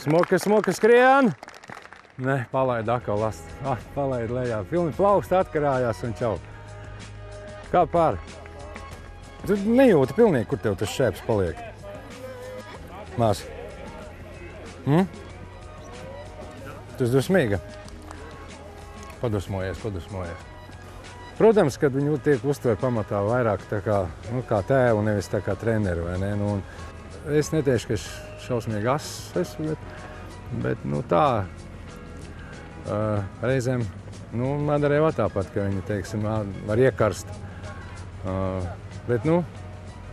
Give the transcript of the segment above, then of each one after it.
Smuka, smuka skrien. Nē, palaid atkal last. Ah, palaid lejā. Pilni plaukst atkarājās un čau. Kā pār? Tu nejūti pilnīgi, kur tev tas šēps paliek. Mās. Hm? Tas dusmīga. Padusmojies, padusmojies. Protams, kad viņu tiek uztver pamatā vairāk tā kā, nu, kā tēvu, nevis tā kā treneri, vai ne? Nu, un es neteikšu, ka es šausmīgi ass esmu, bet, bet nu, tā uh, reizēm nu, man arī var tāpat, ka viņi, teiksim, var iekarst. Uh, bet, nu,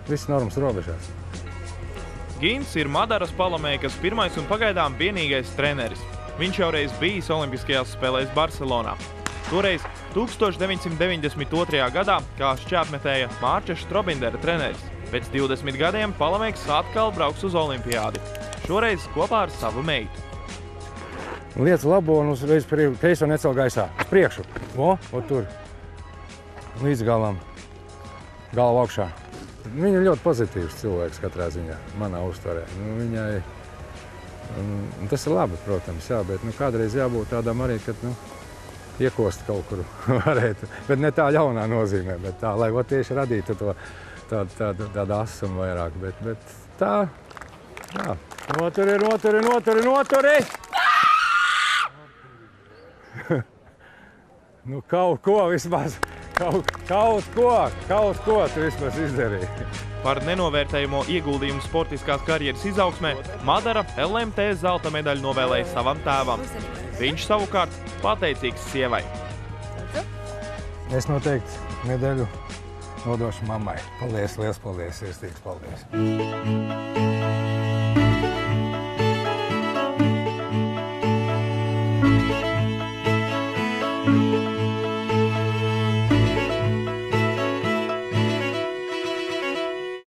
viss normas robežās. Gins ir Madaras palamēkas pirmais un pagaidām vienīgais treneris. Viņš jau reiz bijis Olimpiskajās spēlēs Barcelonā. Toreiz 1992. gadā kā šķērsmetēja Mārķa Strobindera treneris. Pēc 20 gadiem palamēks atkal brauks uz Olimpiādi. Šoreiz kopā ar savu meitu. Lietas labo un uzreiz kreiso necel gaisā. Uz priekšu. O, o tur. Līdz galam. Galva augšā. Viņa ļoti pozitīvs cilvēks katrā ziņā, manā uztverē. Nu, viņai, un tas ir labi, protams, jā, bet nu, kādreiz jābūt tādam arī, kad nu, iekost kaut kur varētu. Bet ne tā ļaunā nozīmē, bet tā, lai tieši radītu to tādu, tādu, tādu asumu vairāk. Bet, bet tā, jā. Noturi, noturi, noturi, noturi! nu, kaut ko vismaz, kaut, kaut ko, kaut ko tu vismaz izdarīji. Par nenovērtējumu ieguldījumu sportiskās karjeras izaugsmē Madara LMT zelta medaļu novēlēja savam tēvam. Viņš savukārt pateicīgs sievai. Es noteikti medaļu nodošu mammai. Paldies, liels paldies, sirsnīgs paldies!